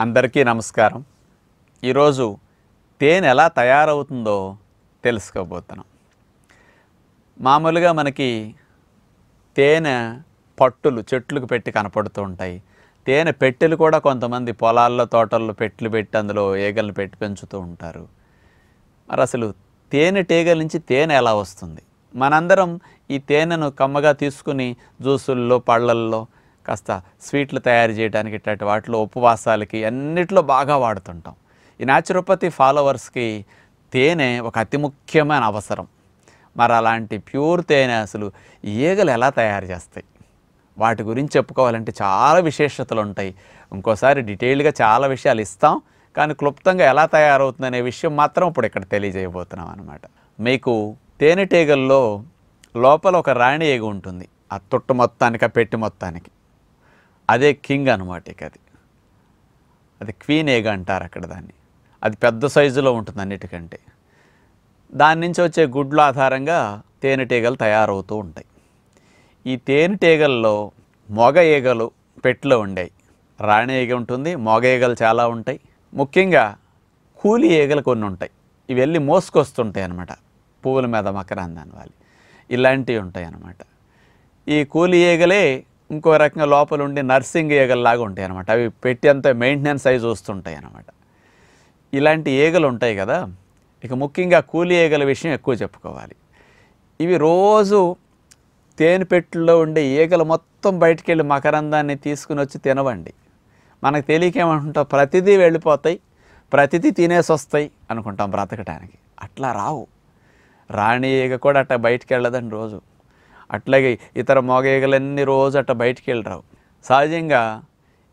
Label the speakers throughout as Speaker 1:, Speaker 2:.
Speaker 1: అందరికీ నమస్కారం. ఈరోజు తేనె ఎలా తయారవుతుందో తెలుసుకోబోతున్నాం. మామూలుగా మనకి తేనె పట్టులు చెట్లకు పెట్టి కనపడుతూ ఉంటాయి. తేనె పెట్టెలు కూడా కొంతమంది పొలాల్లో తోటల్లో పెట్లు పెట్టి అందులో ఈగలను పెట్టి పెంచుతూ ఉంటారు. మరి అసలు తేనెటీగల నుంచి తేనె ఎలా వస్తుంది? మనందరం ఈ తేనెను కమ్మగా తీసుకుని జ్యూసుల్లో పళ్ళల్లో కాస్త స్వీట్లు తయారు చేయడానికి ఇట్లాంటి వాటిలో ఉపవాసాలకి అన్నిట్లో బాగా వాడుతుంటాం. ఈ న్యాచురోపతి ఫాలోవర్స్కి తేనె ఒక అతి ముఖ్యమైన అవసరం. మరి అలాంటి ప్యూర్ తేనె అసలు ఈగలు ఎలా తయారు చేస్తాయి? వాటి గురించి చెప్పుకోవాలంటే చాలా విశేషతలు ఉంటాయి. ఇంకోసారి డీటెయిల్డ్గా చాలా విషయాలు ఇస్తాం. కానీ క్లుప్తంగా ఎలా తయారవుతుందనే విషయం మాత్రం ఇప్పుడు ఇక్కడ తెలియజేయబోతున్నాం అనమాట మీకు తేనెటీగల్లో లోపల ఒక రాణి ఈగ ఉంటుంది. ఆ తుట్టు మొత్తానికి ఆ పెట్టి మొత్తానికి. అదే కింగ్ అనమాట ఇక అది. అది క్వీన్ ఏగ అంటారు అక్కడ దాన్ని. అది పెద్ద సైజులో ఉంటుంది అన్నిటికంటే. దాని నుంచి వచ్చే గుడ్ల ఆధారంగా తేనెటీగలు తయారవుతూ ఉంటాయి. ఈ తేనెటీగల్లో మొగ ఈగలు పెట్లో ఉండేవి రాణి ఈగ ఉంటుంది మొగ ఈగలు చాలా ఉంటాయి. ముఖ్యంగా కూలి ఈగలు కొన్ని ఉంటాయి. ఇవి వెళ్ళి మోసుకొస్తుంటాయి అన్నమాట. పువ్వుల మీద మకరాందాన్ని వాలి. ఇలాంటివి ఉంటాయి అన్నమాట. ఈ కూలి ఈగలే ఇంకో రకంగా లోపల ఉండి నర్సింగ్ ఈగల్లాగా ఉంటాయి అనమాట అవి పెట్టేంత మెయింటెనెన్స్ అయి చూస్తుంటాయి అనమాట ఇలాంటి ఈగలు ఉంటాయి కదా ఇక ముఖ్యంగా కూలి ఈగల విషయం ఎక్కువ చెప్పుకోవాలి. ఇవి రోజు తేనె పెట్టుల్లో ఉండే ఈగలు మొత్తం బయటికి వెళ్ళి మకరందాన్ని తీసుకుని వచ్చి తినవండి. మనకు తెలియకేమంటుంటాం ప్రతిదీ వెళ్ళిపోతాయి ప్రతిదీ తినేసి వస్తాయి అనుకుంటాం బ్రతకడానికి అట్లా రావు. రాణి ఈగ కూడా అట్లా బయటికి వెళ్ళదండి రోజు. అట్లాగే ఇతర మోగ ఈగలన్నీ రోజు అట్లా బయటికి వెళ్ళరావు. సహజంగా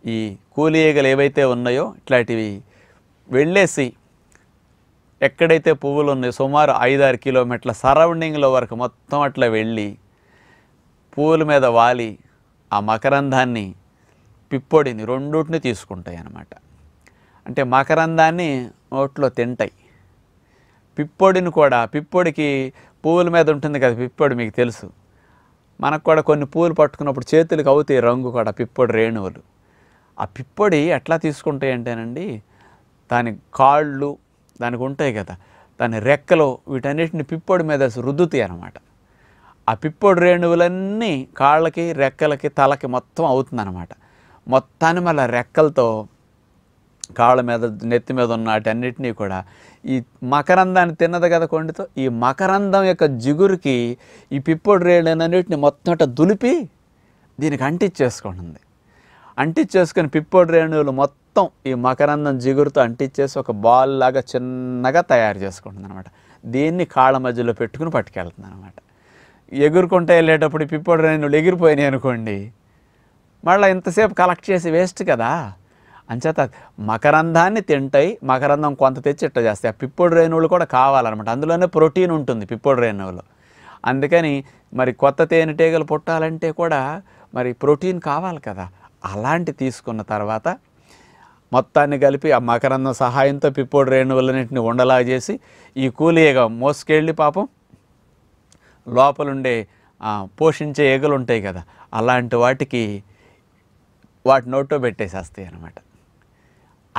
Speaker 1: ఈ కూలి ఈగలు ఏవైతే ఉన్నాయో ఇట్లాంటివి వెళ్ళేసి ఎక్కడైతే పువ్వులు ఉన్నాయో సుమారు ఐదారు కిలోమీటర్ల సరౌండింగ్లో వరకు మొత్తం అట్లా వెళ్ళి పువ్వుల మీద వాలి ఆ మకరందాన్ని పిప్పొడిని రెండుటిని తీసుకుంటాయి అన్నమాట. అంటే మకరందాన్ని నోట్లో తింటాయి. పిప్పొడిని కూడా పిప్పొడికి పువ్వుల మీద ఉంటుంది కదా పిప్పొడి మీకు తెలుసు. మనకు కూడా కొన్ని పూలు పట్టుకున్నప్పుడు చేతులకు అవుతాయి రంగు కూడా పిప్పొడి రేణువులు. ఆ పిప్పొడి ఎట్లా తీసుకుంటాయి అంటేనండి దాని కాళ్ళు దానికి ఉంటాయి కదా దాని రెక్కలు వీటన్నిటిని పిప్పొడి మీద రుద్దుతాయి అన్నమాట. ఆ పిప్పొడి రేణువులన్నీ కాళ్ళకి రెక్కలకి తలకి మొత్తం అవుతుందన్నమాట. మొత్తాన్ని మళ్ళీ రెక్కలతో కాళ్ళ మీద నెత్తి మీద ఉన్న వాటన్నిటినీ కూడా ఈ మకరందాన్ని తిన్నది కదా కొండితో ఈ మకరందం యొక్క జిగురుకి ఈ పిప్పొడి రేణులన్నిటిని మొత్తం అట్ట దులిపి దీనికి అంటించేసుకుంటుంది అంటించేసుకొని పిప్పుడు రేణువులు మొత్తం ఈ మకరందం జిగురుతో అంటించేసి ఒక బాల్ లాగా చిన్నగా తయారు చేసుకుంటుంది అనమాట దీన్ని కాళ్ళ మధ్యలో పెట్టుకుని పట్టుకెళ్తుంది అనమాట ఎగురుకుంటే వెళ్ళేటప్పుడు పిప్పుడు రేణువులు ఎగిరిపోయినాయి అనుకోండి మళ్ళీ ఇంతసేపు కలెక్ట్ చేసి వేస్ట్ కదా. అంచేత మకరందాన్ని తింటాయి మకరందం కొంత తెచ్చి ఇట్ట చేస్తాయి. ఆ పిప్పొడి రేణువులు కూడా కావాలన్నమాట. అందులోనే ప్రోటీన్ ఉంటుంది పిప్పొడి రేణువులు. అందుకని మరి కొత్త తేనెటీగలు పుట్టాలంటే కూడా మరి ప్రోటీన్ కావాలి కదా. అలాంటి తీసుకున్న తర్వాత మొత్తాన్ని కలిపి ఆ మకరందం సహాయంతో పిప్పొడి రేణువులన్నింటిని ఉండలా చేసి ఈ కూలీగా మోసుకెళ్ళి పాపం లోపలుండే పోషించే ఈగలు ఉంటాయి కదా. అలాంటి వాటికి వాటి నోట్లో పెట్టేసేస్తాయి అన్నమాట.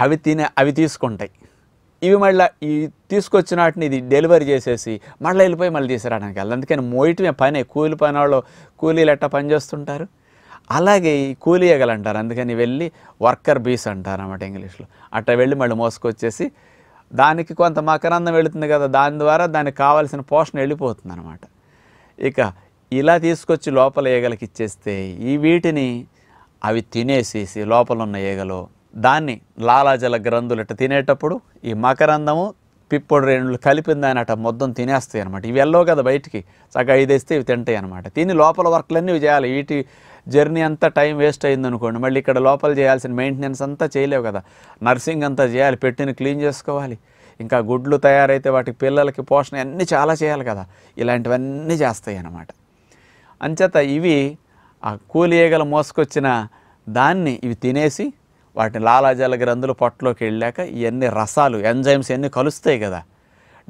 Speaker 1: అవి తినే అవి తీసుకుంటాయి. ఇవి మళ్ళీ ఈ తీసుకొచ్చిన వాటిని ఇది డెలివరీ చేసేసి మళ్ళీ వెళ్ళిపోయి మళ్ళీ తీసుకురావడానికి వెళ్ళదు. అందుకని మోయటమే పనే. కూలి పని వాళ్ళు కూలీలు ఎట్టా పనిచేస్తుంటారు అలాగే ఈ కూలీయగలు అంటారు. అందుకని వెళ్ళి వర్కర్ బీస్ అంటారు అన్నమాట ఇంగ్లీష్లో. అట్లా వెళ్ళి మళ్ళీ మోసుకొచ్చేసి దానికి కొంత మకరందం వెళుతుంది కదా దాని ద్వారా దానికి కావాల్సిన పోషణ వెళ్ళిపోతుంది అనమాట ఇక ఇలా తీసుకొచ్చి లోపల ఈగలకి ఇచ్చేస్తే ఈ వీటిని అవి తినేసేసి లోపల ఉన్న ఈగలు దాన్ని లాలాజల గ్రంథులట తినేటప్పుడు ఈ మకరందము పిప్పొడి రేణులు కలిపిందని దాన్ని అట్ట మొత్తం తినేస్తాయి అనమాట ఇవి వెళ్ళవు కదా బయటికి. చక్కగా ఐదేస్తే ఇవి తింటాయి అనమాట తిని లోపల వర్క్లన్నీ ఇవి చేయాలి. వీటి జర్నీ అంతా టైం వేస్ట్ అయింది అనుకోండి మళ్ళీ ఇక్కడ లోపల చేయాల్సిన మెయింటెనెన్స్ అంతా చేయలేవు కదా. నర్సింగ్ అంతా చేయాలి పెట్టిని క్లీన్ చేసుకోవాలి. ఇంకా గుడ్లు తయారైతే వాటికి పిల్లలకి పోషణ అన్నీ చాలా చేయాలి కదా. ఇలాంటివన్నీ చేస్తాయి అన్నమాట. అంచేత ఇవి ఆ కూలి ఈగలు మోసుకొచ్చిన దాన్ని ఇవి తినేసి వాటిని లాలాజల గ్రంథులు పొట్టలోకి వెళ్ళాక ఇవన్నీ రసాలు ఎంజైమ్స్ ఇవన్నీ కలుస్తాయి కదా.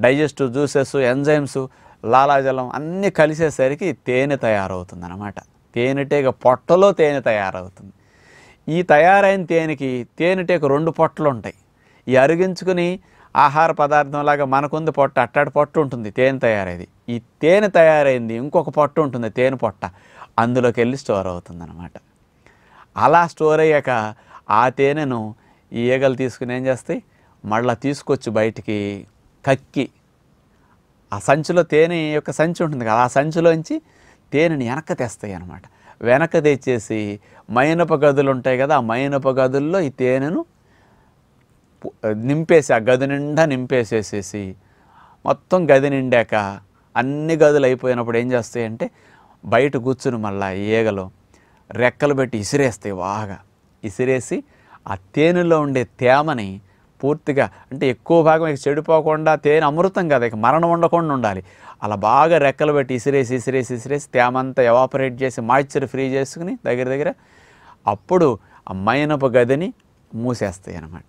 Speaker 1: డైజెస్టివ్ జ్యూసెస్ ఎంజైమ్స్ లాలాజలం అన్నీ కలిసేసరికి తేనె తయారవుతుంది అనమాట తేనెటీగ పొట్టలో తేనె తయారవుతుంది. ఈ తయారైన తేనెకి తేనెటీగ రెండు పొట్టలు ఉంటాయి ఈ అరిగించుకుని ఆహార పదార్థంలాగా మనకుంది పొట్ట అట్టాడి పొట్టు ఉంటుంది తేనె తయారైంది. ఈ తేనె తయారైంది ఇంకొక పొట్టు ఉంటుంది తేనె పొట్ట. అందులోకి వెళ్ళి స్టోర్ అవుతుందన్నమాట అలా స్టోర్ అయ్యాక ఆ తేనెను ఈ ఈగలు తీసుకుని ఏం చేస్తాయి? మళ్ళీ తీసుకొచ్చి బయటికి కక్కి. ఆ సంచిలో తేనె యొక్క సంచి ఉంటుంది కదా ఆ సంచిలోంచి తేనెని వెనక తెస్తాయి అన్నమాట. వెనక తెచ్చేసి మైనప గదులు ఉంటాయి కదా ఆ మైనప గదుల్లో ఈ తేనెను నింపేసి ఆ గది నిండా నింపేసేసేసి మొత్తం గది నిండాక అన్ని గదులు అయిపోయినప్పుడు ఏం చేస్తాయంటే బయట కూర్చుని మళ్ళా ఈగలు రెక్కలు పెట్టి ఇసిరేస్తాయి బాగా. ఇసిరేసి ఆ తేనెలో ఉండే తేమని పూర్తిగా అంటే ఎక్కువ భాగం ఇక చెడిపోకుండా తేనె అమృతం కదా ఇక మరణం ఉండకుండా ఉండాలి. అలా బాగా రెక్కలు పెట్టి ఇసిరేసి ఇసిరేసి ఇసిరేసి తేమంతా ఎవాపరేట్ చేసి మాయిశ్చర్ ఫ్రీ చేసుకుని దగ్గర దగ్గర అప్పుడు ఆ మైనపు గదిని మూసేస్తాయి అన్నమాట.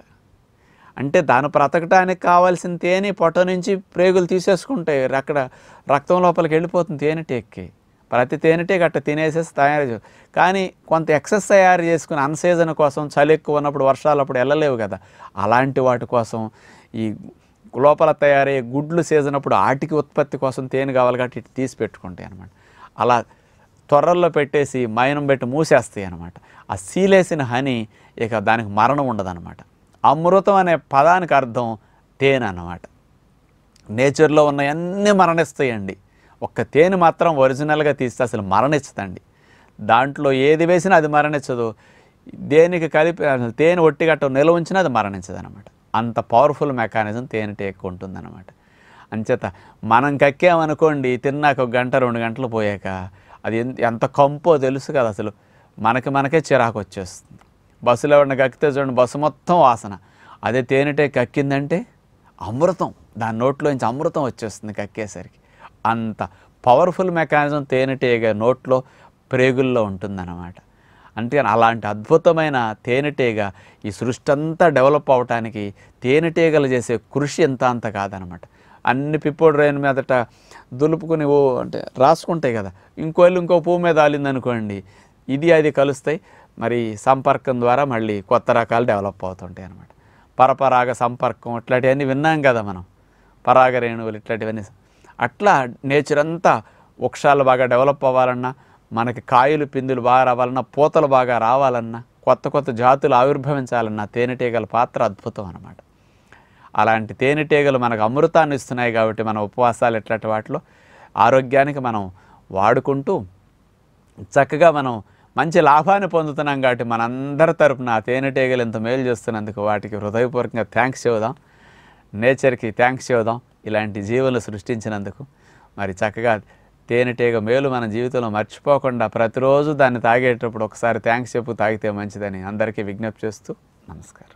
Speaker 1: అంటే దాన్ని బ్రతకటానికి కావాల్సిన తేనె పొట్ట నుంచి ప్రేగులు తీసేసుకుంటాయి అక్కడ రక్తం లోపలికి వెళ్ళిపోతుంది తేనె టెక్కి. ప్రతి తేనెటే గట్ట తినేసేసి తయారు చే- కానీ కొంత ఎక్సెస్ తయారు చేసుకుని అన్సీజన్ కోసం చలి ఎక్కువ ఉన్నప్పుడు వర్షాలు అప్పుడు వెళ్ళలేవు కదా. అలాంటి వాటి కోసం ఈ లోపల తయారయ్యే గుడ్లు సీజన్ అప్పుడు ఆటికి ఉత్పత్తి కోసం తేనె కావాలి కాబట్టి ఇటు తీసి పెట్టుకుంటాయి అనమాట అలా త్వరల్లో పెట్టేసి మైనం పెట్టి మూసేస్తాయి అనమాట ఆ సీలేసిన హని ఇక దానికి మరణం ఉండదన్నమాట. అమృతం అనే పదానికి అర్థం తేనె అన్నమాట. నేచర్లో ఉన్నవన్నీ మరణిస్తాయండి. ఒక్క తేనె మాత్రం ఒరిజినల్గా తీస్తే అసలు మరణించదండి దాంట్లో ఏది వేసినా అది మరణించదు. దేనికి కలిపి అసలు తేనె ఒట్టిగట్ట నిల్వ ఉంచినా అది మరణించదు అనమాట అంత పవర్ఫుల్ మెకానిజం తేనెటీగకు ఉంటుందన్నమాట. అంచేత మనం కక్కామనుకోండి తిన్నాక ఒక గంట రెండు గంటలు పోయాక అది ఎంత కంపో తెలుసు కదా అసలు. మనకి మనకే చిరాకు వచ్చేస్తుంది బస్సులో ఎవరిని కక్కితే చూడండి బస్సు మొత్తం వాసన. అదే తేనెటీగ కక్కిందంటే అమృతం. దాని నోట్లోంచి అమృతం వచ్చేస్తుంది కక్కేసరికి. అంత పవర్ఫుల్ మెకానిజం తేనెటీగ నోట్లో ప్రేగుల్లో ఉంటుందన్నమాట. అంటే అలాంటి అద్భుతమైన తేనెటీగ ఈ సృష్టి అంతా డెవలప్ అవటానికి తేనెటీగలు చేసే కృషి ఎంత అంత కాదనమాట అన్ని పిప్పుడు రైన్ మీదట దులుపుకుని ఓ అంటే రాసుకుంటాయి కదా ఇంకో ఇంకో పువ్వు మీద ఆలిందనుకోండి ఇది అది కలుస్తాయి. మరి సంపర్కం ద్వారా మళ్ళీ కొత్త రకాలు డెవలప్ అవుతుంటాయి అనమాట పరపరాగ సంపర్కం ఇట్లాంటివన్నీ విన్నాం కదా మనం. పరాగ రేణువులు ఇట్లాంటివన్నీ అట్లా నేచర్ అంతా వృక్షాలు బాగా డెవలప్ అవ్వాలన్నా మనకి కాయలు పిందులు బాగా రావాలన్నా పూతలు బాగా రావాలన్నా కొత్త కొత్త జాతులు ఆవిర్భవించాలన్నా తేనెటీగల పాత్ర అద్భుతం అన్నమాట. అలాంటి తేనెటీగలు మనకు అమృతాన్ని ఇస్తున్నాయి కాబట్టి మన ఉపవాసాలు ఇట్లాంటి వాటిలో ఆరోగ్యానికి మనం వాడుకుంటూ చక్కగా మనం మంచి లాభాన్ని పొందుతున్నాం కాబట్టి మనందరి తరపున ఆ తేనెటీగలు ఇంత మేలు చేస్తున్నందుకు వాటికి హృదయపూర్వకంగా థ్యాంక్స్ చెబుదాం. నేచర్కి థ్యాంక్స్ చెబుదాం. ఇలాంటి జీవులు సృష్టించినందుకు మరి చక్కగా తేనెటీగ మేలు మన జీవితంలో మర్చిపోకుండా ప్రతిరోజు దాన్ని తాగేటప్పుడు ఒకసారి థ్యాంక్స్ చెప్పు తాగితే మంచిదని అందరికీ విజ్ఞప్తి చేస్తూ నమస్కారం.